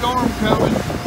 storm coming.